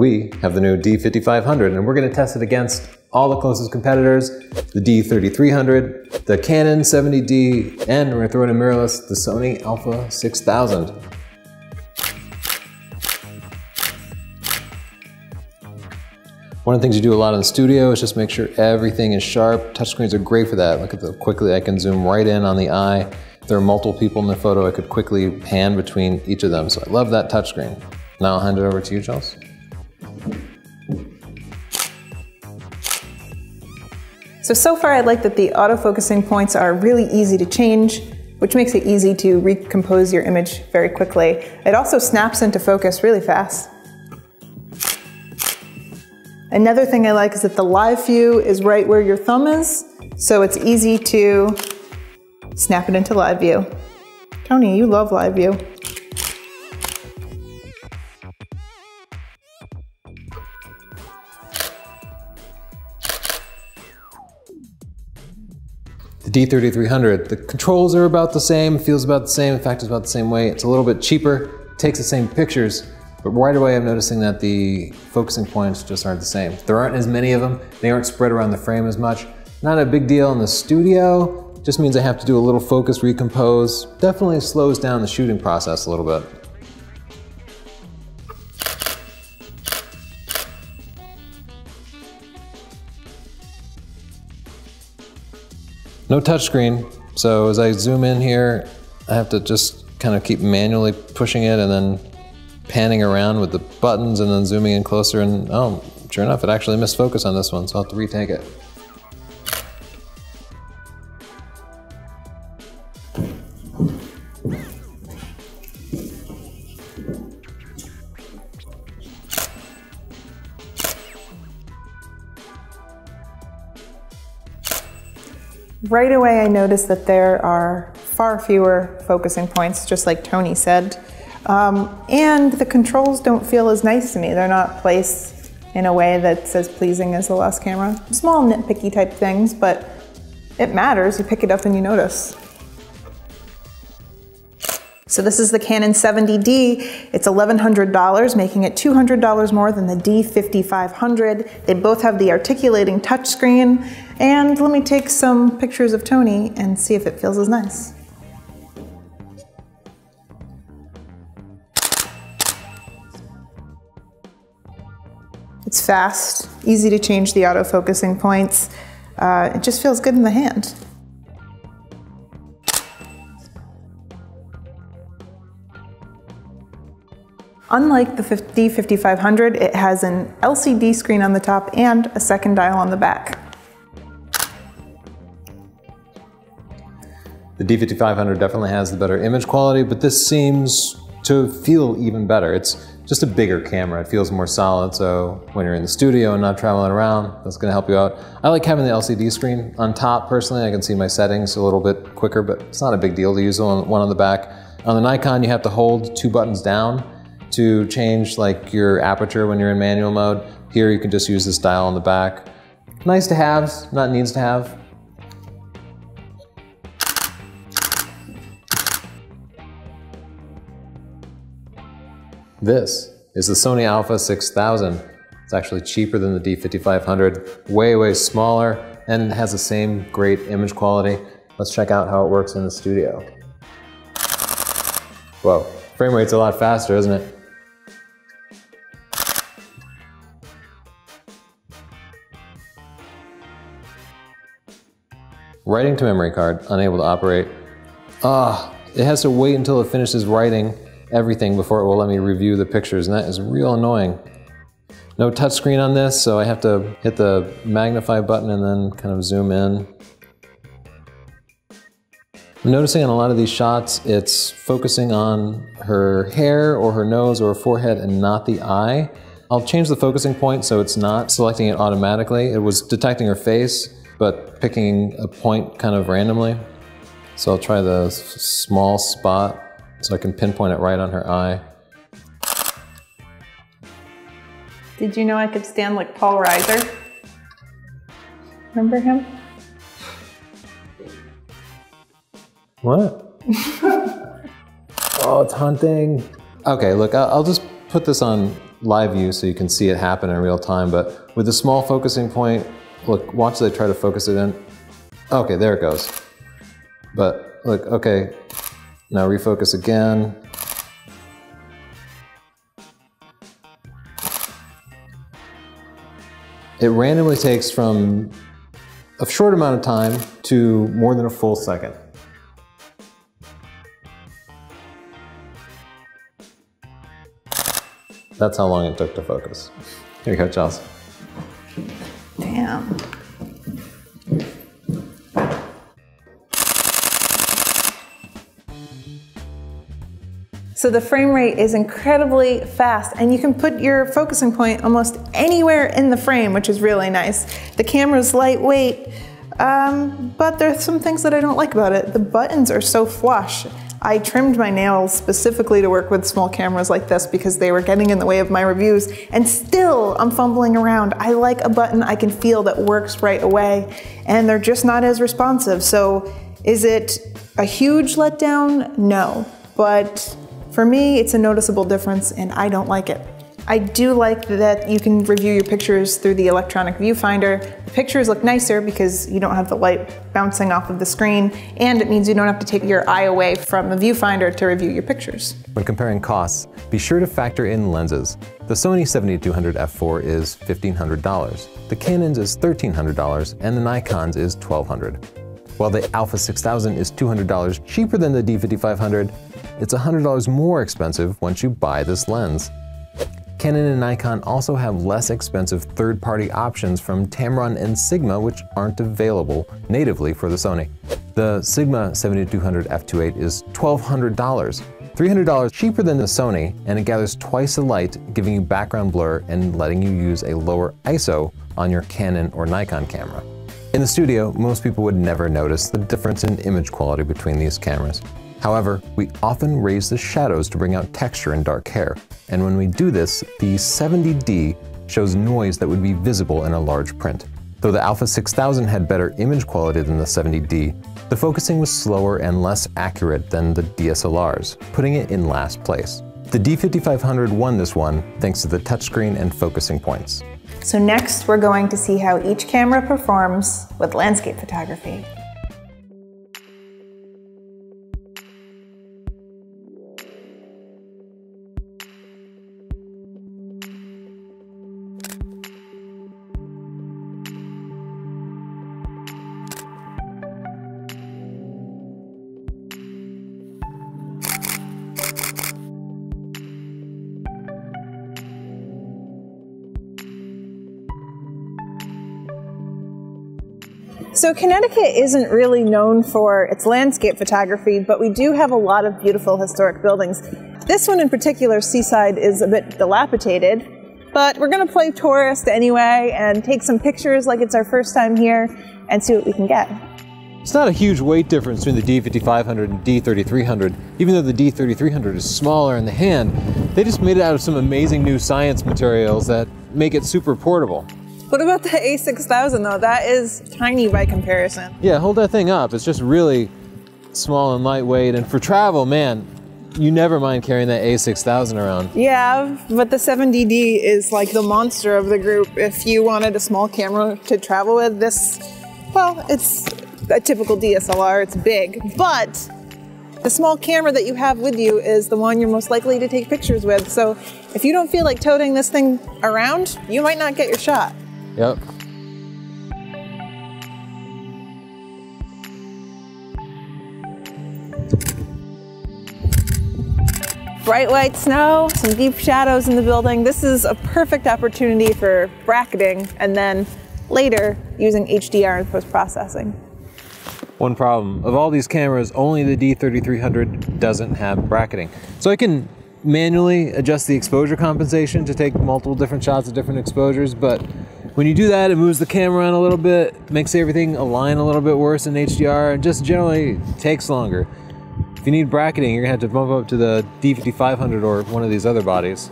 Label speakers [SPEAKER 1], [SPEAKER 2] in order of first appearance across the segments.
[SPEAKER 1] We have the new D5500 and we're gonna test it against all the closest competitors, the D3300, the Canon 70D, and we're gonna throw in a mirrorless, the Sony Alpha 6000. One of the things you do a lot in the studio is just make sure everything is sharp. Touchscreens are great for that. Look at how quickly I can zoom right in on the eye. If there are multiple people in the photo, I could quickly pan between each of them. So I love that touchscreen. Now I'll hand it over to you, Chelsea.
[SPEAKER 2] So, so far I like that the autofocusing points are really easy to change, which makes it easy to recompose your image very quickly. It also snaps into focus really fast. Another thing I like is that the live view is right where your thumb is, so it's easy to snap it into live view. Tony, you love live view.
[SPEAKER 1] The D3300, the controls are about the same, feels about the same, in fact it's about the same way. It's a little bit cheaper, takes the same pictures, but right away I'm noticing that the focusing points just aren't the same. There aren't as many of them, they aren't spread around the frame as much. Not a big deal in the studio, just means I have to do a little focus recompose. Definitely slows down the shooting process a little bit. No touchscreen, so as I zoom in here, I have to just kind of keep manually pushing it and then panning around with the buttons and then zooming in closer and oh, sure enough, it actually missed focus on this one, so I'll have to retake it.
[SPEAKER 2] Right away I noticed that there are far fewer focusing points, just like Tony said. Um, and the controls don't feel as nice to me. They're not placed in a way that's as pleasing as the last camera. Small nitpicky type things, but it matters. You pick it up and you notice. So this is the Canon 70D. It's $1,100, making it $200 more than the D5500. They both have the articulating touchscreen. And let me take some pictures of Tony and see if it feels as nice. It's fast, easy to change the auto-focusing points. Uh, it just feels good in the hand. Unlike the D5500, it has an LCD screen on the top and a second dial on the back.
[SPEAKER 1] D5500 definitely has the better image quality, but this seems to feel even better. It's just a bigger camera. It feels more solid, so when you're in the studio and not traveling around, that's gonna help you out. I like having the LCD screen on top personally. I can see my settings a little bit quicker, but it's not a big deal to use one on the back. On the Nikon, you have to hold two buttons down to change like your aperture when you're in manual mode. Here you can just use this dial on the back. Nice to have, not needs to have. This is the Sony Alpha 6000. It's actually cheaper than the D5500, way, way smaller, and it has the same great image quality. Let's check out how it works in the studio. Whoa, frame rate's a lot faster, isn't it? Writing to memory card, unable to operate. Ah, it has to wait until it finishes writing everything before it will let me review the pictures, and that is real annoying. No touchscreen on this, so I have to hit the magnify button and then kind of zoom in. I'm noticing on a lot of these shots, it's focusing on her hair or her nose or her forehead and not the eye. I'll change the focusing point so it's not selecting it automatically. It was detecting her face, but picking a point kind of randomly. So I'll try the small spot so I can pinpoint it right on her eye.
[SPEAKER 2] Did you know I could stand like Paul Reiser? Remember him?
[SPEAKER 1] What? oh, it's hunting. Okay, look, I'll just put this on live view so you can see it happen in real time, but with the small focusing point, look, watch as I try to focus it in. Okay, there it goes. But look, okay, now refocus again. It randomly takes from a short amount of time to more than a full second. That's how long it took to focus. Here you go, Chelsea.
[SPEAKER 2] Damn. So the frame rate is incredibly fast and you can put your focusing point almost anywhere in the frame, which is really nice. The camera's lightweight, um, but there's some things that I don't like about it. The buttons are so flush. I trimmed my nails specifically to work with small cameras like this because they were getting in the way of my reviews and still I'm fumbling around. I like a button I can feel that works right away and they're just not as responsive. So is it a huge letdown? No, but for me, it's a noticeable difference and I don't like it. I do like that you can review your pictures through the electronic viewfinder. The pictures look nicer because you don't have the light bouncing off of the screen, and it means you don't have to take your eye away from the viewfinder to review your pictures.
[SPEAKER 1] When comparing costs, be sure to factor in lenses. The Sony 70-200 f4 is $1,500, the Canon's is $1,300, and the Nikon's is $1,200. While the Alpha 6000 is $200 cheaper than the D5500, it's $100 more expensive once you buy this lens. Canon and Nikon also have less expensive third-party options from Tamron and Sigma which aren't available natively for the Sony. The Sigma 70-200 f2.8 is $1,200, $300 cheaper than the Sony, and it gathers twice the light, giving you background blur and letting you use a lower ISO on your Canon or Nikon camera. In the studio, most people would never notice the difference in image quality between these cameras. However, we often raise the shadows to bring out texture in dark hair, and when we do this, the 70D shows noise that would be visible in a large print. Though the Alpha 6000 had better image quality than the 70D, the focusing was slower and less accurate than the DSLRs, putting it in last place. The D5500 won this one thanks to the touchscreen and focusing points.
[SPEAKER 2] So next we're going to see how each camera performs with landscape photography. So Connecticut isn't really known for its landscape photography, but we do have a lot of beautiful historic buildings. This one in particular, Seaside, is a bit dilapidated, but we're going to play tourist anyway and take some pictures like it's our first time here and see what we can get.
[SPEAKER 1] It's not a huge weight difference between the D5500 and D3300. Even though the D3300 is smaller in the hand, they just made it out of some amazing new science materials that make it super portable.
[SPEAKER 2] What about the A6000 though? That is tiny by comparison.
[SPEAKER 1] Yeah, hold that thing up. It's just really small and lightweight. And for travel, man, you never mind carrying that A6000 around.
[SPEAKER 2] Yeah, but the 70D is like the monster of the group. If you wanted a small camera to travel with, this, well, it's a typical DSLR. It's big, but the small camera that you have with you is the one you're most likely to take pictures with. So if you don't feel like toting this thing around, you might not get your shot.
[SPEAKER 1] Yep.
[SPEAKER 2] Bright white snow, some deep shadows in the building. This is a perfect opportunity for bracketing and then later using HDR in post-processing.
[SPEAKER 1] One problem, of all these cameras, only the D3300 doesn't have bracketing. So I can manually adjust the exposure compensation to take multiple different shots at different exposures, but when you do that, it moves the camera around a little bit, makes everything align a little bit worse in HDR, and just generally takes longer. If you need bracketing, you're gonna have to bump up to the D5500 or one of these other bodies.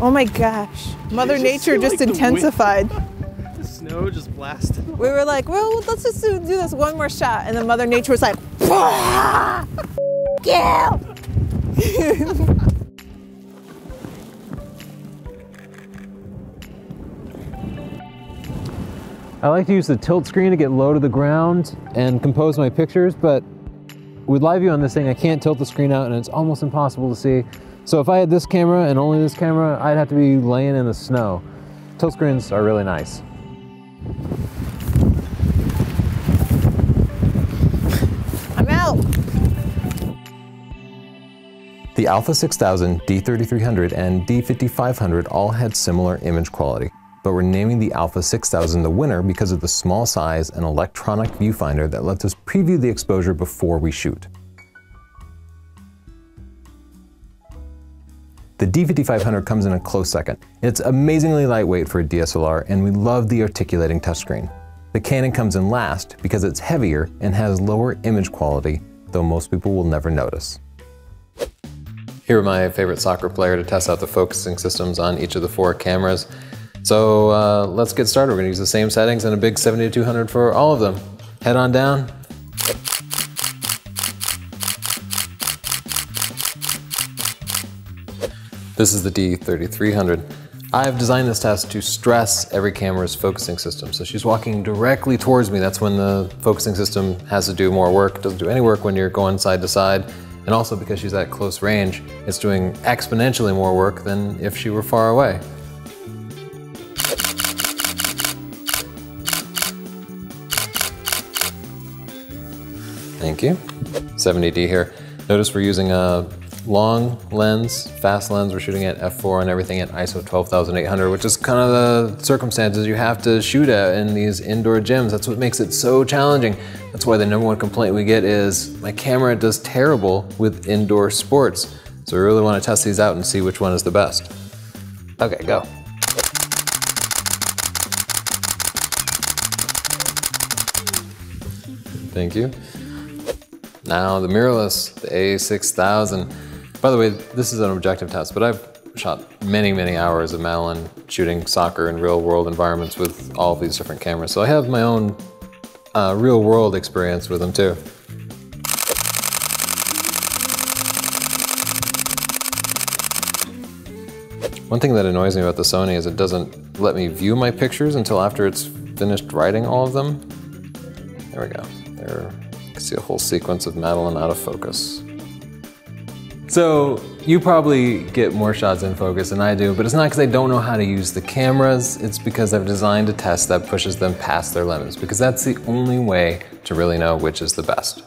[SPEAKER 2] Oh my gosh, Mother just Nature just like intensified.
[SPEAKER 3] The, the, snow just blasted.
[SPEAKER 2] We were like, well, let's just do this one more shot, and then Mother Nature was like, you!
[SPEAKER 1] I like to use the tilt screen to get low to the ground and compose my pictures, but with live view on this thing, I can't tilt the screen out and it's almost impossible to see. So if I had this camera and only this camera, I'd have to be laying in the snow. Tilt screens are really nice.
[SPEAKER 2] I'm out.
[SPEAKER 1] The Alpha 6000, D3300, and D5500 all had similar image quality, but we're naming the Alpha 6000 the winner because of the small size and electronic viewfinder that lets us preview the exposure before we shoot. The D5500 comes in a close second. It's amazingly lightweight for a DSLR, and we love the articulating touchscreen. The Canon comes in last because it's heavier and has lower image quality, though most people will never notice. Here are my favorite soccer player to test out the focusing systems on each of the four cameras. So uh, let's get started. We're gonna use the same settings and a big 70-200 for all of them. Head on down. This is the D3300. I've designed this test to stress every camera's focusing system. So she's walking directly towards me. That's when the focusing system has to do more work. It doesn't do any work when you're going side to side. And also because she's at close range, it's doing exponentially more work than if she were far away. Thank you. 70D here. Notice we're using a long lens, fast lens. We're shooting at f4 and everything at ISO 12800, which is kind of the circumstances you have to shoot at in these indoor gyms. That's what makes it so challenging. That's why the number one complaint we get is my camera does terrible with indoor sports. So we really want to test these out and see which one is the best. Okay, go. Thank you. Now the mirrorless, the A6000. By the way, this is an objective test, but I've shot many, many hours of Madeline shooting soccer in real world environments with all these different cameras. So I have my own uh, real world experience with them too. One thing that annoys me about the Sony is it doesn't let me view my pictures until after it's finished writing all of them. There we go. There, can see a whole sequence of Madeline out of focus. So you probably get more shots in focus than I do, but it's not because I don't know how to use the cameras. It's because I've designed a test that pushes them past their limits, because that's the only way to really know which is the best.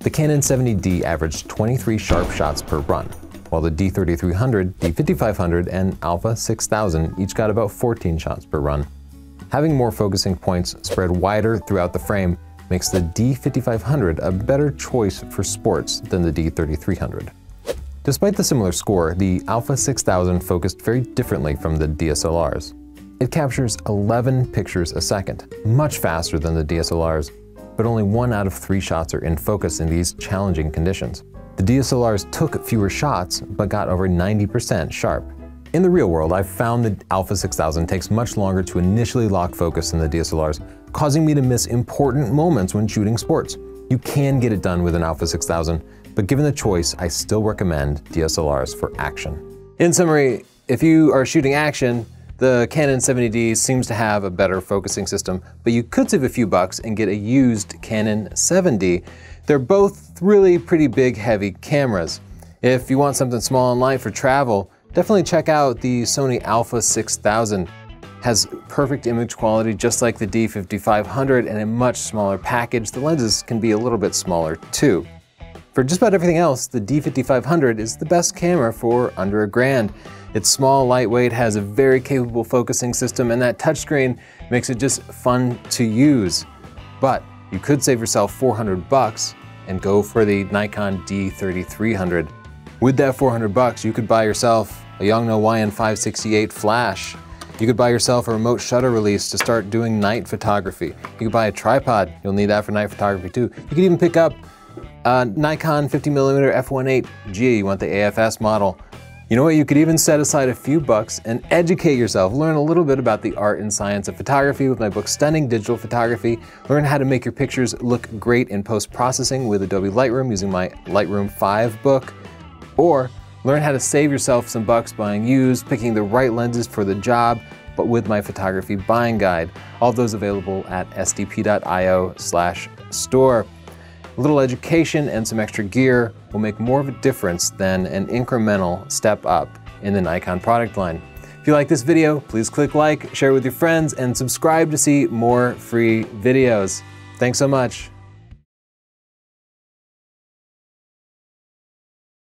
[SPEAKER 1] The Canon 70D averaged 23 sharp shots per run, while the D3300, D5500, and Alpha 6000 each got about 14 shots per run. Having more focusing points spread wider throughout the frame makes the D5500 a better choice for sports than the D3300. Despite the similar score, the Alpha 6000 focused very differently from the DSLRs. It captures 11 pictures a second, much faster than the DSLRs, but only one out of three shots are in focus in these challenging conditions. The DSLRs took fewer shots, but got over 90% sharp. In the real world, I've found the Alpha 6000 takes much longer to initially lock focus than the DSLRs, causing me to miss important moments when shooting sports. You can get it done with an Alpha 6000, but given the choice, I still recommend DSLRs for action. In summary, if you are shooting action, the Canon 70D seems to have a better focusing system, but you could save a few bucks and get a used Canon 7D. They're both really pretty big, heavy cameras. If you want something small and light for travel, definitely check out the Sony Alpha 6000. Has perfect image quality just like the D5500 and a much smaller package. The lenses can be a little bit smaller too. For just about everything else, the D5500 is the best camera for under a grand. It's small, lightweight, has a very capable focusing system, and that touchscreen makes it just fun to use. But you could save yourself 400 bucks and go for the Nikon D3300. With that 400 bucks, you could buy yourself a Yongnuo YN568 flash. You could buy yourself a remote shutter release to start doing night photography. You could buy a tripod. You'll need that for night photography too. You could even pick up a Nikon 50mm f1.8G. You want the AFS model. You know what? You could even set aside a few bucks and educate yourself. Learn a little bit about the art and science of photography with my book, Stunning Digital Photography. Learn how to make your pictures look great in post processing with Adobe Lightroom using my Lightroom 5 book. Or learn how to save yourself some bucks buying used, picking the right lenses for the job, but with my photography buying guide. All those available at sdp.io slash store. A little education and some extra gear will make more of a difference than an incremental step up in the Nikon product line. If you like this video, please click like, share it with your friends, and subscribe to see more free videos. Thanks so much.